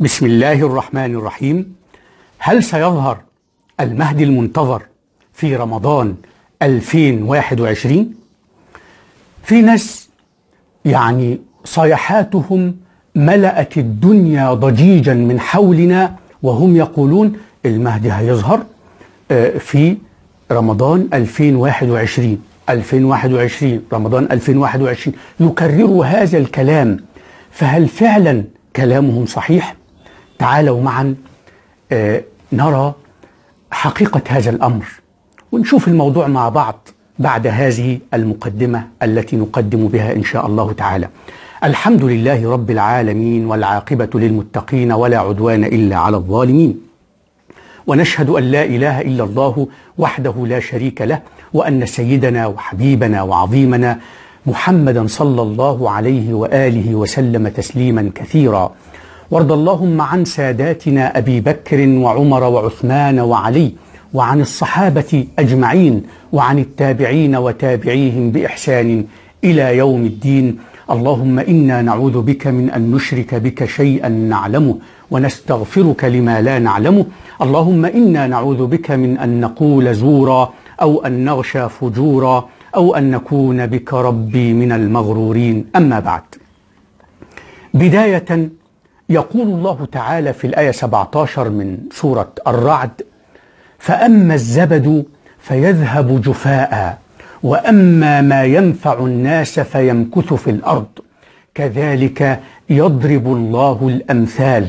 بسم الله الرحمن الرحيم. هل سيظهر المهدي المنتظر في رمضان 2021 في ناس يعني صيحاتهم ملأت الدنيا ضجيجا من حولنا وهم يقولون المهدي هيظهر آه، في رمضان 2021 2021 رمضان 2021 يكرروا هذا الكلام فهل فعلا كلامهم صحيح؟ تعالوا معا آه، نرى حقيقة هذا الأمر ونشوف الموضوع مع بعض بعد هذه المقدمة التي نقدم بها إن شاء الله تعالى. الحمد لله رب العالمين والعاقبة للمتقين ولا عدوان إلا على الظالمين. ونشهد أن لا إله إلا الله وحده لا شريك له وأن سيدنا وحبيبنا وعظيمنا محمدا صلى الله عليه وآله وسلم تسليما كثيرا. وارض اللهم عن ساداتنا أبي بكر وعمر وعثمان وعلي وعن الصحابة أجمعين وعن التابعين وتابعيهم بإحسان إلى يوم الدين. اللهم إنا نعوذ بك من أن نشرك بك شيئا نعلمه ونستغفرك لما لا نعلمه. اللهم إنا نعوذ بك من أن نقول زورا أو أن نغشى فجورا أو أن نكون بك ربي من المغرورين. أما بعد بداية يقول الله تعالى في الآية 17 من سورة الرعد فأما الزبد فيذهب جفاء وأما ما ينفع الناس فيمكث في الأرض. كذلك يضرب الله الأمثال.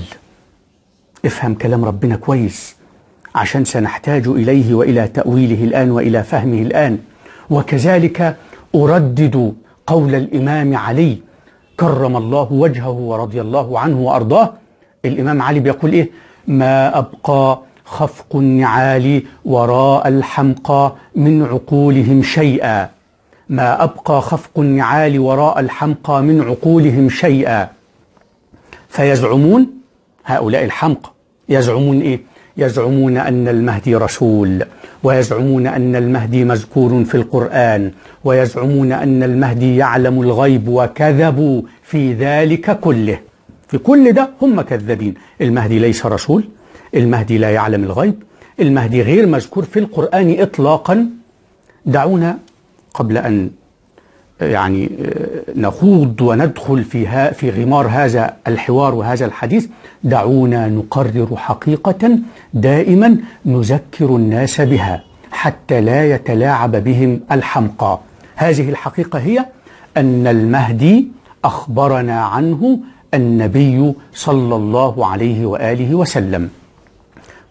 افهم كلام ربنا كويس عشان سنحتاج إليه وإلى تأويله الآن وإلى فهمه الآن. وكذلك أردد قول الإمام علي كرم الله وجهه ورضي الله عنه وأرضاه. الإمام علي بيقول إيه؟ ما أبقى خفق النعال وراء الحمقى من عقولهم شيئا. ما أبقى خفق النعال وراء الحمقى من عقولهم شيئا. فيزعمون هؤلاء الحمقى. يزعمون إيه؟ يزعمون أن المهدي رسول ويزعمون أن المهدي مذكور في القرآن ويزعمون أن المهدي يعلم الغيب وكذبوا في ذلك كله. في كل ده هم كذابين. المهدي ليس رسول المهدي لا يعلم الغيب المهدي غير مذكور في القرآن إطلاقا. دعونا قبل أن يعني نخوض وندخل في في غمار هذا الحوار وهذا الحديث. دعونا نقرر حقيقة دائما نذكر الناس بها حتى لا يتلاعب بهم الحمقى. هذه الحقيقة هي أن المهدي أخبرنا عنه النبي صلى الله عليه وآله وسلم.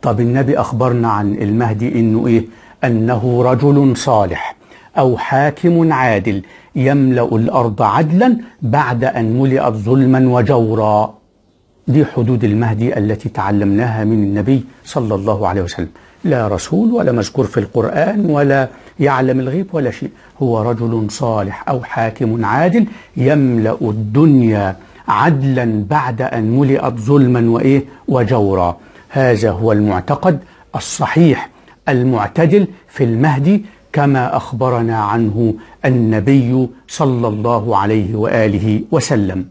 طب النبي أخبرنا عن المهدي إنه إيه؟ أنه رجل صالح أو حاكم عادل يملأ الأرض عدلا بعد أن ملئت ظلما وجورا. دي حدود المهدي التي تعلمناها من النبي صلى الله عليه وسلم. لا رسول ولا مذكور في القرآن ولا يعلم الغيب ولا شيء. هو رجل صالح أو حاكم عادل يملأ الدنيا عدلا بعد أن ملئت ظلما وإيه؟ وجورا. هذا هو المعتقد الصحيح المعتدل في المهدي كما أخبرنا عنه النبي صلى الله عليه وآله وسلم.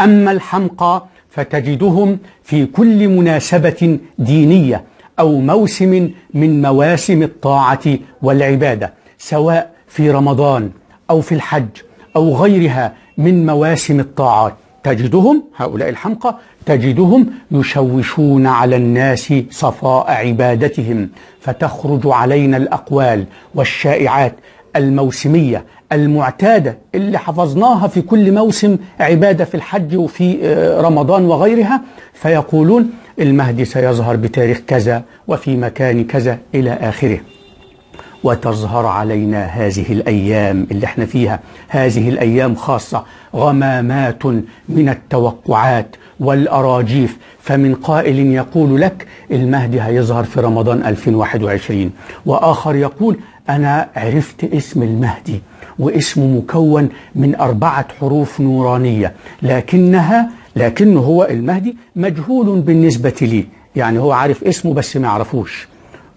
أما الحمقى فتجدهم في كل مناسبة دينية أو موسم من مواسم الطاعة والعبادة سواء في رمضان أو في الحج أو غيرها من مواسم الطاعات تجدهم هؤلاء الحمقى تجدهم يشوشون على الناس صفاء عبادتهم فتخرج علينا الأقوال والشائعات الموسمية المعتادة اللي حفظناها في كل موسم عبادة في الحج وفي رمضان وغيرها فيقولون المهدي سيظهر بتاريخ كذا وفي مكان كذا إلى آخره. وتظهر علينا هذه الأيام اللي إحنا فيها. هذه الأيام خاصة غمامات من التوقعات والأراجيف. فمن قائل يقول لك المهدي هيظهر في رمضان 2021 وآخر يقول أنا عرفت اسم المهدي. واسمه مكون من أربعة حروف نورانية. لكنها لكنه هو المهدي مجهول بالنسبة لي. يعني هو عارف اسمه بس ما يعرفوش.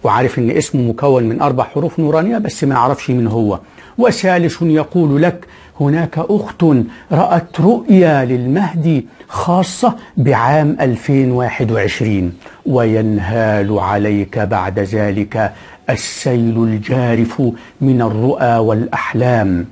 وعارف إن اسمه مكون من أربع حروف نورانية بس ما يعرفش من هو. وثالث يقول لك هناك أخت رأت رؤيا للمهدي خاصة بعام 2021 وينهال عليك بعد ذلك السيل الجارف من الرؤى والأحلام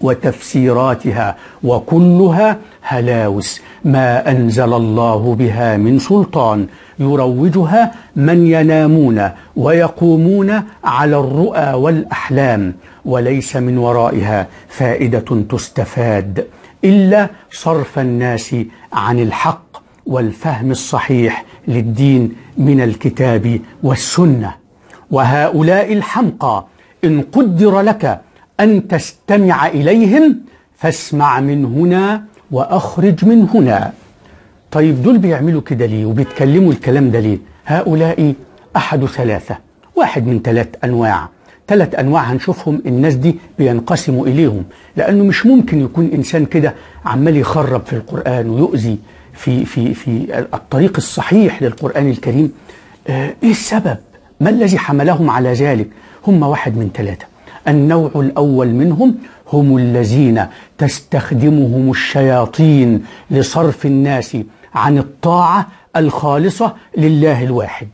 وتفسيراتها وكلها هلاوس ما أنزل الله بها من سلطان يروجها من ينامون ويقومون على الرؤى والأحلام وليس من ورائها فائدة تستفاد إلا صرف الناس عن الحق والفهم الصحيح للدين من الكتاب والسنة. وهؤلاء الحمقى إن قدر لك أن تستمع إليهم فاسمع من هنا وأخرج من هنا. طيب دول بيعملوا كده ليه؟ وبيتكلموا الكلام ده ليه؟ هؤلاء أحد ثلاثة واحد من ثلاث أنواع. ثلاث أنواع هنشوفهم الناس دي بينقسموا إليهم لأنه مش ممكن يكون إنسان كده عمال يخرب في القرآن ويؤذي في في في الطريق الصحيح للقرآن الكريم. آه إيه السبب؟ ما الذي حملهم على ذلك؟ هم واحد من ثلاثة. النوع الأول منهم هم الذين تستخدمهم الشياطين لصرف الناس عن الطاعة الخالصة لله الواحد.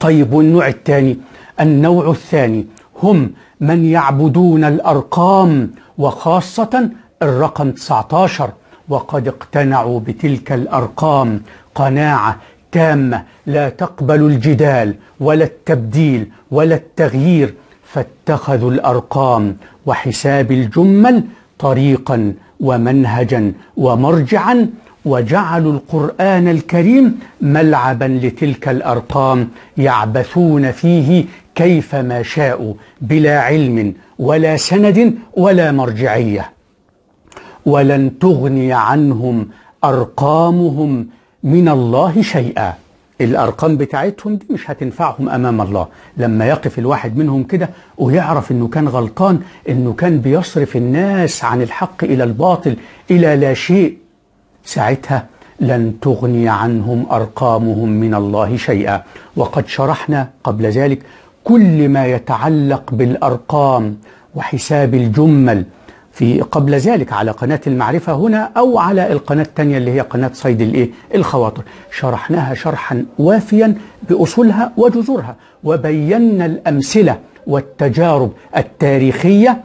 طيب والنوع الثاني؟ النوع الثاني هم من يعبدون الأرقام وخاصة الرقم 19 وقد اقتنعوا بتلك الأرقام قناعة تامة لا تقبل الجدال ولا التبديل ولا التغيير فاتخذوا الأرقام وحساب الجمل طريقا ومنهجا ومرجعا وجعلوا القرآن الكريم ملعبا لتلك الأرقام يعبثون فيه كيفما شاءوا بلا علم ولا سند ولا مرجعية. ولن تغني عنهم أرقامهم من الله شيئا. الأرقام بتاعتهم دي مش هتنفعهم أمام الله. لما يقف الواحد منهم كده ويعرف إنه كان غلطان إنه كان بيصرف الناس عن الحق إلى الباطل إلى لا شيء ساعتها لن تغني عنهم أرقامهم من الله شيئا. وقد شرحنا قبل ذلك كل ما يتعلق بالأرقام وحساب الجمل. في قبل ذلك على قناة المعرفة هنا أو على القناة الثانية اللي هي قناة صيد الإيه؟ الخواطر شرحناها شرحا وافيا بأصولها وجذورها وبينا الأمثلة والتجارب التاريخية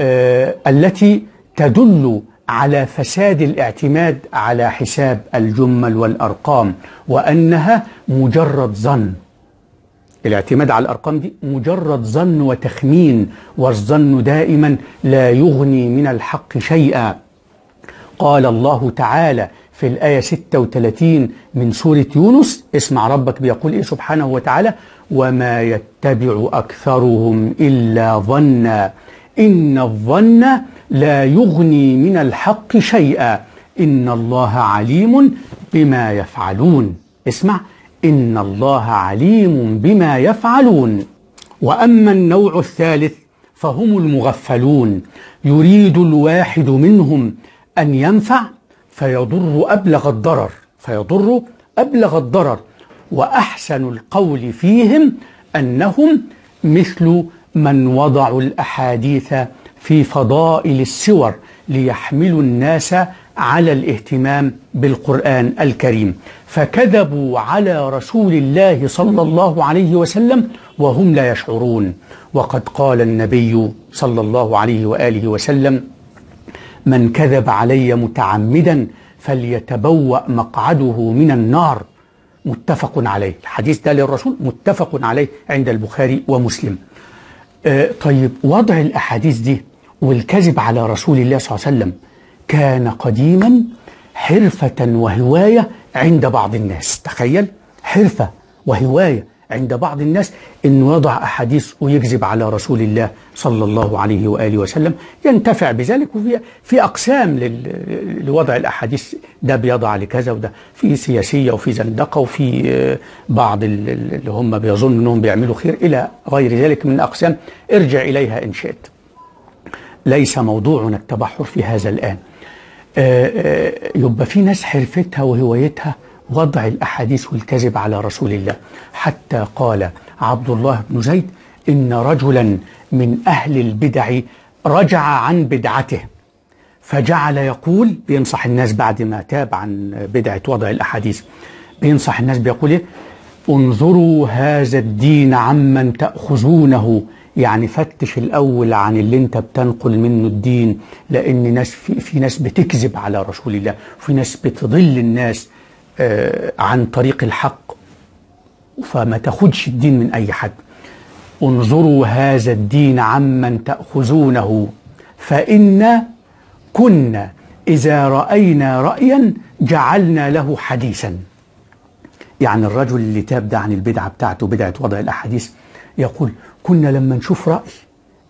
آه التي تدل على فساد الاعتماد على حساب الجمل والأرقام وأنها مجرد ظن الاعتماد على الأرقام دي مجرد ظن وتخمين والظن دائما لا يغني من الحق شيئا. قال الله تعالى في الآية 36 من سورة يونس اسمع ربك بيقول إيه سبحانه وتعالى وما يتبع أكثرهم إلا ظنا إن الظن لا يغني من الحق شيئا. إن الله عليم بما يفعلون. اسمع إن الله عليم بما يفعلون. وأما النوع الثالث فهم المغفلون. يريد الواحد منهم أن ينفع فيضر أبلغ الضرر فيضر أبلغ الضرر. وأحسن القول فيهم أنهم مثل من وضعوا الأحاديث في فضائل السور ليحملوا الناس على الاهتمام بالقرآن الكريم. فكذبوا على رسول الله صلى الله عليه وسلم وهم لا يشعرون. وقد قال النبي صلى الله عليه وآله وسلم من كذب علي متعمدا فليتبوأ مقعده من النار. متفق عليه. الحديث ده للرسول متفق عليه عند البخاري ومسلم. آه طيب وضع الأحاديث دي والكذب على رسول الله صلى الله عليه وسلم كان قديما حرفة وهواية عند بعض الناس تخيل حرفة وهواية عند بعض الناس انه يضع أحاديث ويكذب على رسول الله صلى الله عليه وآله وسلم ينتفع بذلك وفي في أقسام لوضع الأحاديث ده بيضع لكذا وده في سياسية وفي زندقة وفي بعض اللي هم بيظن إنهم بيعملوا خير إلى غير ذلك من أقسام ارجع إليها إن شئت. ليس موضوعنا التبحر في هذا الآن. يبقى في ناس حرفتها وهوايتها وضع الأحاديث والكذب على رسول الله. حتى قال عبد الله بن زيد إن رجلا من أهل البدع رجع عن بدعته فجعل يقول بينصح الناس بعد ما تاب عن بدعة وضع الأحاديث بينصح الناس بيقول إيه؟ انظروا هذا الدين عمن تأخذونه. يعني فتش الأول عن اللي أنت بتنقل منه الدين لأن ناس في, في ناس بتكذب على رسول الله وفي ناس بتضل الناس آه عن طريق الحق. فما تاخدش الدين من أي حد. انظروا هذا الدين عمن تأخذونه. فإن كنا إذا رأينا رأيا جعلنا له حديثا. يعني الرجل اللي تاب ده عن البدعة بتاعته بدعة وضع الأحاديث يقول كنا لما نشوف رأي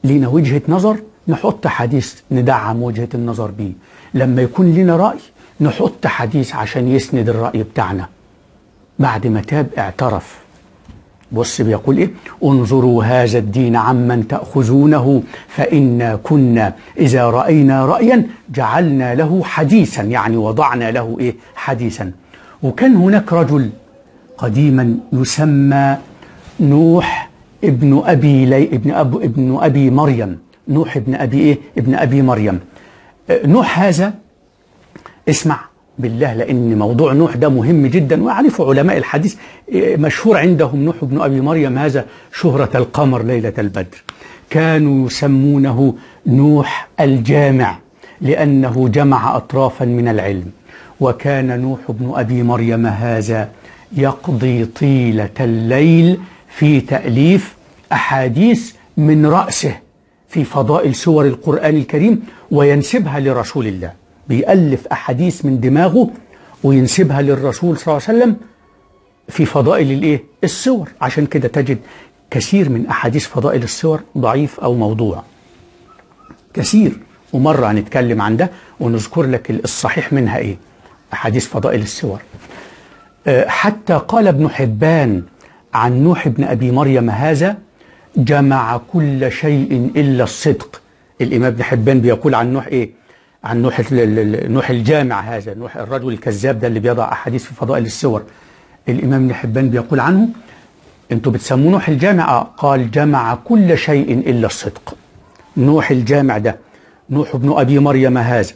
لنا وجهة نظر نحط حديث ندعم وجهة النظر بيه لما يكون لنا رأي نحط حديث عشان يسند الرأي بتاعنا. بعد ما تاب اعترف. بص بيقول إيه؟ انظروا هذا الدين عمن تأخذونه فإنا كنا إذا رأينا رأيا جعلنا له حديثا. يعني وضعنا له إيه؟ حديثا. وكان هناك رجل قديما يسمى نوح ابن أبي لي ابن, أبو ابن أبي مريم. نوح ابن أبي إيه؟ ابن أبي مريم. نوح هذا اسمع بالله لأن موضوع نوح ده مهم جدا ويعرفه علماء الحديث. مشهور عندهم نوح بن أبي مريم هذا شهرة القمر ليلة البدر. كانوا يسمونه نوح الجامع لأنه جمع أطرافا من العلم. وكان نوح بن أبي مريم هذا يقضي طيلة الليل في تأليف أحاديث من رأسه في فضائل سور القرآن الكريم وينسبها لرسول الله. بيألف أحاديث من دماغه وينسبها للرسول صلى الله عليه وسلم في فضائل الإيه؟ السور. عشان كده تجد كثير من أحاديث فضائل السور ضعيف أو موضوع. كثير. ومرة هنتكلم عن ده ونذكر لك الصحيح منها إيه؟ أحاديث فضائل السور. حتى قال ابن حبان عن نوح بن أبي مريم هذا جمع كل شيء إلا الصدق. الإمام ابن حبان بيقول عن نوح إيه؟ عن نوح نوح الجامع هذا نوح الرجل الكذاب ده اللي بيضع أحاديث في فضائل السور. الإمام ابن حبان بيقول عنه أنتوا بتسموه نوح الجامع؟ قال جمع كل شيء إلا الصدق. نوح الجامع ده نوح بن أبي مريم هذا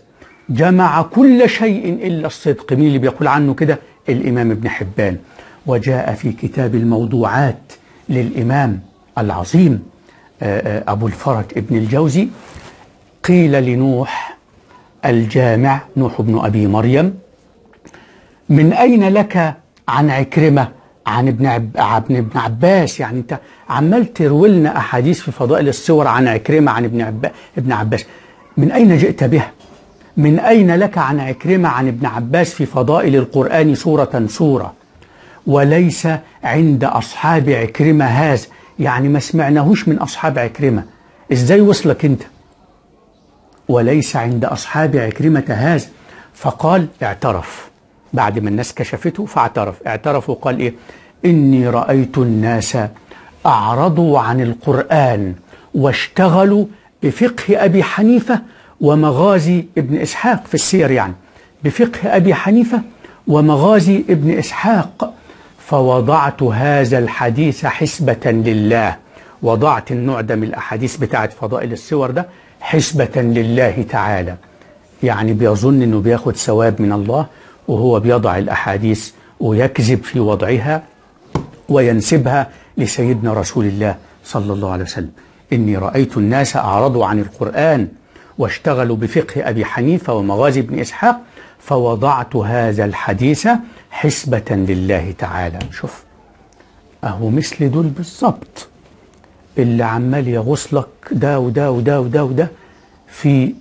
جمع كل شيء إلا الصدق. مين اللي بيقول عنه كده؟ الإمام ابن حبان. وجاء في كتاب الموضوعات للإمام العظيم أبو الفرج ابن الجوزي قيل لنوح الجامع نوح بن أبي مريم من أين لك عن عكرمة؟ عن ابن, عب... عن ابن عباس؟ يعني أنت عمال تروي لنا أحاديث في فضائل الصور عن عكرمة عن ابن, عب... ابن عباس. من أين جئت بها من أين لك عن عكرمة عن ابن عباس في فضائل القرآن سورة سورة؟ وليس عند أصحاب عكرمة هذا. يعني ما سمعناهوش من أصحاب عكرمة. إزاي وصلك أنت؟ وليس عند أصحاب عكرمة هذا. فقال اعترف. بعد ما الناس كشفته فاعترف. اعترف وقال إيه؟ إني رأيت الناس أعرضوا عن القرآن واشتغلوا بفقه أبي حنيفة ومغازي ابن إسحاق في السير يعني. بفقه أبي حنيفة ومغازي ابن إسحاق فوضعت هذا الحديث حسبة لله. وضعت النوع ده من الأحاديث بتاعت فضائل السور ده حسبة لله تعالى. يعني بيظن أنه بياخد ثواب من الله وهو بيضع الأحاديث ويكذب في وضعها وينسبها لسيدنا رسول الله صلى الله عليه وسلم. إني رأيت الناس أعرضوا عن القرآن واشتغلوا بفقه أبي حنيفة ومغازي بن إسحاق فوضعت هذا الحديث حسبة لله تعالى. شوف أهو مثل دول بالظبط اللي عمال يغوص لك ده وده وده وده وده في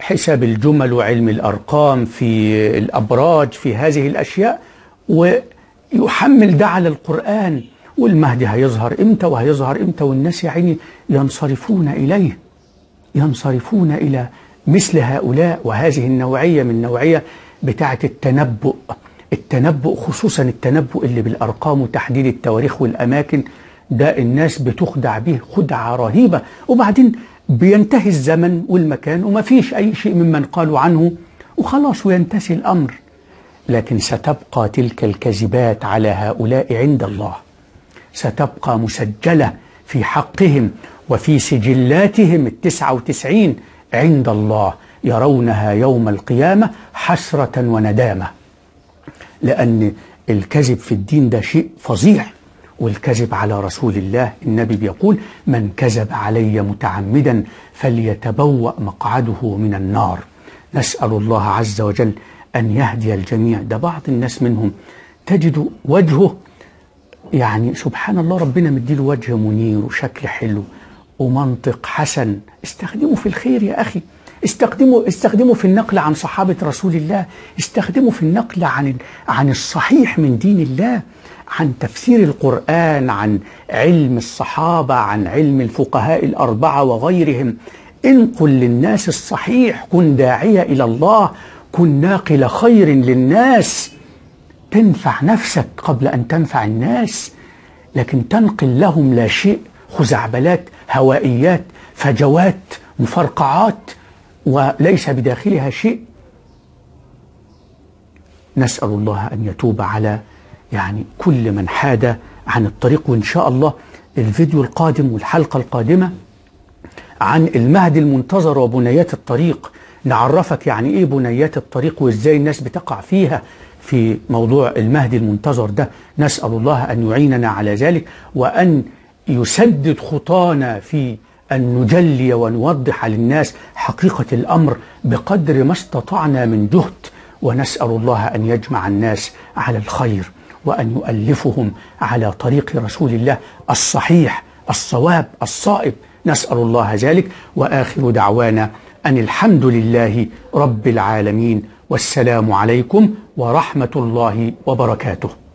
حساب الجمل وعلم الأرقام في الأبراج في هذه الأشياء ويحمل ده على القرآن. والمهدي هيظهر إمتى وهيظهر إمتى؟ والناس يا عيني ينصرفون إليه. ينصرفون إلى مثل هؤلاء وهذه النوعية من نوعية بتاعة التنبؤ. التنبؤ خصوصا التنبؤ اللي بالأرقام وتحديد التواريخ والأماكن ده الناس بتخدع به خدعة رهيبة. وبعدين بينتهي الزمن والمكان وما فيش أي شيء ممن قالوا عنه وخلاص وينتهي الأمر. لكن ستبقى تلك الكذبات على هؤلاء عند الله. ستبقى مسجلة في حقهم وفي سجلاتهم التسعة وتسعين عند الله يرونها يوم القيامة حسرة وندامة. لأن الكذب في الدين ده شيء فظيع والكذب على رسول الله. النبي بيقول من كذب علي متعمدا فليتبوأ مقعده من النار نسأل الله عز وجل أن يهدي الجميع. ده بعض الناس منهم تجد وجهه يعني سبحان الله ربنا مديله وجه منير وشكل حلو. ومنطق حسن. استخدمه في الخير يا أخي. استخدموا استخدموا في النقل عن صحابة رسول الله. استخدموا في النقل عن عن الصحيح من دين الله. عن تفسير القرآن عن علم الصحابة عن علم الفقهاء الأربعة وغيرهم. انقل للناس الصحيح كن داعية إلى الله كن ناقل خير للناس. تنفع نفسك قبل أن تنفع الناس لكن تنقل لهم لا شيء. خزعبلات هوائيات فجوات مفرقعات وليس بداخلها شيء. نسأل الله أن يتوب على يعني كل من حاد عن الطريق وإن شاء الله الفيديو القادم والحلقة القادمة عن المهد المنتظر وبنيات الطريق. نعرفك يعني إيه بنيات الطريق وإزاي الناس بتقع فيها في موضوع المهدي المنتظر ده. نسأل الله أن يعيننا على ذلك وأن يسدد خطانا في أن نجلي ونوضح للناس حقيقة الأمر بقدر ما استطعنا من جهد ونسأل الله أن يجمع الناس على الخير وأن يؤلفهم على طريق رسول الله الصحيح الصواب الصائب. نسأل الله ذلك. وآخر دعوانا أن الحمد لله رب العالمين والسلام عليكم ورحمة الله وبركاته.